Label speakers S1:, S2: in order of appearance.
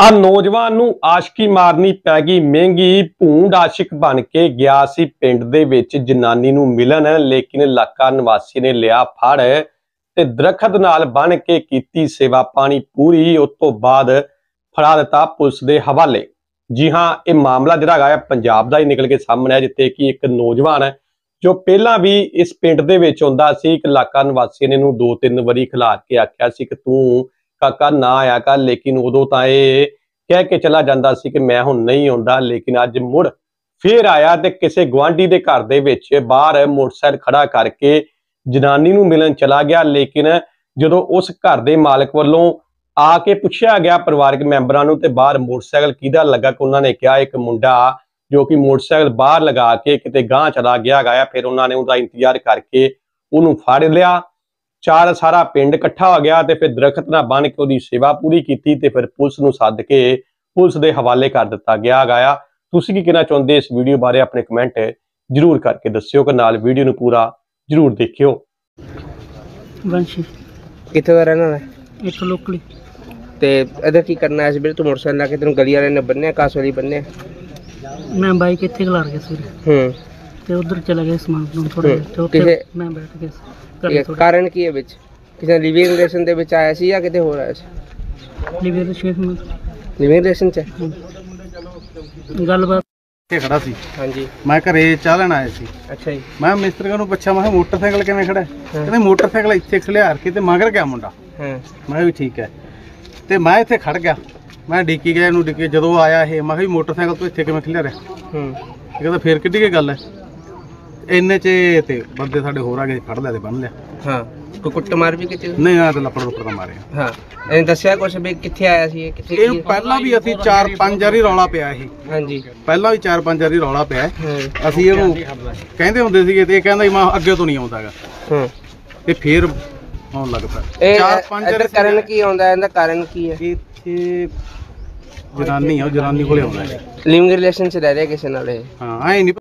S1: ਆ ਨੌਜਵਾਨ ਨੂੰ ਆਸ਼ਕੀ ਮਾਰਨੀ ਪੈ ਗਈ, ਮਹਿੰਗੀ ਭੂੰਡ ਆਸ਼ਿਕ ਬਣ ਕੇ ਗਿਆ ਸੀ ਪਿੰਡ ਦੇ ਵਿੱਚ, ਜਨਾਨੀ ਨੂੰ ਮਿਲਣ, ਲੇਕਿਨ ਇਲਾਕਾ ਨਿਵਾਸੀ ਨੇ ਲਿਆ ਫੜ ਤੇ ਦਰਖਤ ਨਾਲ ਬਣ ਕੇ ਕੀਤੀ ਸੇਵਾ ਪਾਣੀ ਪੂਰੀ, ਉਸ ਤੋਂ ਬਾਅਦ ਫੜਾ ਦਿੱਤਾ ਪੁਲਿਸ ਦੇ ਹਵਾਲੇ। ਜੀ ਹਾਂ, ਇਹ ਮਾਮਲਾ ਜਿਹੜਾ ਹੈਗਾ ਪੰਜਾਬ ਦਾ ਹੀ ਨਿਕਲ ਕੇ ਸਾਹਮਣੇ ਆ ਜਿੱਥੇ ਕਿ ਇੱਕ ਨੌਜਵਾਨ ਹੈ ਜੋ ਪਹਿਲਾਂ ਵੀ ਇਸ ਪਿੰਡ ਦੇ ਵਿੱਚ ਆਉਂਦਾ ਸੀ, ਇੱਕ ਇਲਾਕਾ ਨਿਵਾਸੀ ਨੇ ਇਹਨੂੰ ਦੋ ਤਿੰਨ ਵਾਰੀ ਖਿਲਾਰ ਕੇ ਆਖਿਆ ਸੀ ਕਿ ਤੂੰ ਕਾਕਾ ਨਾ ਆਇਆ ਕਰ, ਲੇਕਿਨ ਉਦੋਂ ਤਾਂ ਇਹ ਕਹਿ ਕੇ ਚਲਾ ਜਾਂਦਾ ਸੀ ਕਿ ਮੈਂ ਹੁਣ ਨਹੀਂ ਆਉਂਦਾ, ਲੇਕਿਨ ਅੱਜ ਮੁੜ ਫੇਰ ਆਇਆ ਤੇ ਕਿਸੇ ਗਵਾਂਢੀ ਦੇ ਘਰ ਦੇ ਵਿੱਚ ਬਾਹਰ ਮੋਟਰਸਾਈਕਲ ਖੜਾ ਕਰਕੇ ਜਨਾਨੀ ਨੂੰ ਮਿਲਣ ਚਲਾ ਗਿਆ, ਲੇਕਿਨ ਜਦੋਂ ਉਸ ਘਰ ਦੇ ਮਾਲਕ ਵੱਲੋਂ ਆ ਕੇ ਪੁੱਛਿਆ ਗਿਆ ਪਰਿਵਾਰਕ ਮੈਂਬਰਾਂ ਨੂੰ ਤੇ ਬਾਹਰ ਮੋਟਰਸਾਈਕਲ ਕਿਹਦਾ ਲੱਗਾ ਕਿ ਉਹਨਾਂ ਨੇ ਕਿਹਾ ਇੱਕ ਮੁੰਡਾ ਜੋ ਕਿ ਮੋਟਰਸਾਈਕਲ ਬਾਹਰ ਲਗਾ ਕੇ ਕਿਤੇ ਗਾਂਹ ਚਲਾ ਗਿਆ ਗਿਆ ਫਿਰ ਉਹਨਾਂ ਨੇ ਉਹਦਾ ਇੰਤਜ਼ਾਰ ਕਰਕੇ ਉਹਨੂੰ ਫੜ ਲਿਆ। ਚਾਰ ਸਾਰਾ ਪਿੰਡ ਇਕੱਠਾ ਹੋ ਗਿਆ ਤੇ ਫਿਰ ਦਰਖਤ ਨਾਲ ਬੰਨ ਕੇ ਉਹਦੀ ਸੇਵਾ ਪੂਰੀ ਕੀਤੀ ਤੇ ਫਿਰ ਪੁਲਿਸ ਨੂੰ ਸੱਦ ਕੇ ਪੁਲਿਸ ਦੇ ਹਵਾਲੇ ਕਰ ਦਿੱਤਾ ਗਿਆ ਗਿਆ ਤੁਸੀਂ ਕੀ ਕਹਿਣਾ ਚਾਹੁੰਦੇ ਇਸ ਵੀਡੀਓ ਬਾਰੇ ਆਪਣੇ ਕਮੈਂਟ ਜਰੂਰ ਕਰਕੇ ਦੱਸਿਓ ਕਿ ਨਾਲ ਵੀਡੀਓ ਨੂੰ ਪੂਰਾ ਜਰੂਰ ਦੇਖਿਓ।
S2: ਵੰਸ਼ੀ
S3: ਕਿੱਥੇ ਦਾ ਰਹਿਣਾ ਹੈ?
S2: ਇੱਥੋਂ ਲੋਕਲੀ।
S3: ਤੇ ਇਹਦਾ ਕੀ ਕਰਨਾ ਹੈ ਵੀਰ ਤੂੰ ਮੋਟਰਸਾਈਕਲ ਲਾ ਕੇ ਤੈਨੂੰ ਗਲੀ ਵਾਲੇ ਨੇ ਬੰਨਿਆ ਕਾਸਵਾਲੀ ਬੰਨਿਆ
S2: ਮੈਂ ਬਾਈਕ ਇੱਥੇ ਖਲਾਰ ਗਿਆ ਸੀ।
S3: ਹੂੰ।
S2: ਤੇ ਉਧਰ ਚਲਾ ਗਿਆ ਸਮਾਨ ਨੂੰ ਥੋੜਾ
S3: ਹੂੰ।
S2: ਤੇ ਉੱਥੇ
S3: ਕਿਸੇ-
S2: ਮੈਂ ਬੈਠ ਗਿਆ ਸੀ
S3: ਇਹ ਕਾਰਨ ਕੀ ਹੈ ਵਿੱਚ? ਕਿਸੇ ਲਿਵਿੰਗ ਰਿਲੇਸ਼ਨ ਦੇ ਵਿੱਚ ਆਇਆ ਸੀ ਜਾਂ ਕਿਤੇ ਹੋਰ ਆਇਆ ਸੀ?
S2: ਲਿਵਰ ਸ਼ੇਖ ਨੂੰ
S3: ਲਿਵਿੰਗ ਰਿਲੇਸ਼ਨ ਚ?
S2: ਗੱਲਬਾਤ
S4: ਕੇ ਖੜਾ ਸੀ।
S3: ਹਾਂਜੀ।
S4: ਮੈਂ ਘਰੇ ਚਾਹ ਲੈਣ ਆਇਆ ਸੀ।
S3: ਅੱਛਾ ਜੀ।
S4: ਮੈਂ ਮਿਸਤਰੀਆਂ ਨੂੰ ਪੁੱਛਿਆ ਮੈਂ ਕਿਹਾ ਮੋਟਰਸਾਈਕਲ ਕਿਵੇਂ ਖੜਾ ਹੈ? ਕਹਿੰਦੇ ਮੋਟਰਸਾਈਕਲ ਇੱਥੇ ਖਲਿਆਰ ਕੇ ਤੇ ਮਗਰ ਗਿਆ ਮੁੰਡਾ।
S3: ਹਾਂ।
S4: ਮੈਂ ਕਿਹਾ ਵੀ ਠੀਕ ਹੈ। ਤੇ ਮੈਂ ਇੱਥੇ ਖੜ ਗਿਆ। ਮੈਂ ਡੀਕੀ ਗਿਆ ਇਹਨੂੰ ਡੀਕੀ ਜਦੋਂ ਆਇਆ ਇਹ ਮੈਂ ਕਿਹਾ ਵੀ ਮੋਟਰਸਾਈਕਲ ਤੋਂ ਇੱਥੇ ਕਿਵੇਂ ਖਲਿਆ ਰਿਹਾ
S3: ਹੂੰ।
S4: ਇਹ ਕਹਿੰਦਾ ਫੇਰ ਕਿੱਡੀ ਕੀ ਗੱਲ ਹੈ? ਇੰਨੇ ਚ ਤੇ ਬੰਦੇ ਸਾਡੇ ਹੋਰ ਆ ਗਏ ਫੜ ਲਿਆ ਤੇ ਬੰਨ ਲਿਆ।
S3: ਹਾਂ ਕੋਈ ਕੁੱਟਮਾਰ ਵੀ ਕੀਤੀ?
S4: ਨਹੀਂ ਆ ਤੇ ਲੱਪੜ ਰੁਪੜ ਦਾ ਮਾਰਿਆ
S3: ਹਾਂ ਇਹਨੇ ਦੱਸਿਆ ਕੁਛ ਵੀ ਕਿੱਥੇ ਆਇਆ ਸੀ ਇਹ ਕਿੱਥੇ
S4: ਇਹ ਪਹਿਲਾਂ ਵੀ ਅਸੀਂ ਚਾਰ ਪੰਜ ਵਾਰੀ ਰੌਲਾ ਪਿਆ ਇਹ
S3: ਹਾਂਜੀ।
S4: ਪਹਿਲਾਂ ਵੀ ਚਾਰ ਪੰਜ ਵਾਰੀ ਰੌਲਾ ਪਿਆ। ਅਸੀਂ ਇਹਨੂੰ ਕਹਿੰਦੇ ਹੁੰਦੇ ਸੀਗੇ ਤੇ ਇਹ ਕਹਿੰਦਾ ਮੈਂ ਅੱਗੇ ਤੋਂ ਨਹੀਂ ਆਉਂਦਾਗਾ।
S3: ਹਾਂ।
S4: ਤੇ ਫੇਰ ਆਉਣ ਲੱਗ ਪਿਆ।
S3: ਇਹ
S4: ਚਾਰ ਪੰਜ
S3: ਇੱਧਰ
S4: ਵਾਰੀ
S3: ਕਰਨ ਕੀ ਆਉਂਦਾ ਇਹਦਾ ਕਾਰਨ ਕੀ ਹੈ?
S4: ਇੱਥੇ ਜਨਾਨੀ ਆ ਉਹ ਜਨਾਨੀ ਕੋਲੇ ਆਉਂਦਾ। ਹੈ
S3: ਲਿਵਿੰਗ ਰਿਲੇਸ਼ਨ ਚ ਰਹਿ ਰਿਹਾ ਕਿਸੇ ਨਾਲ ਇਹ?
S4: ਹਾਂ ਐ ਨਹੀਂ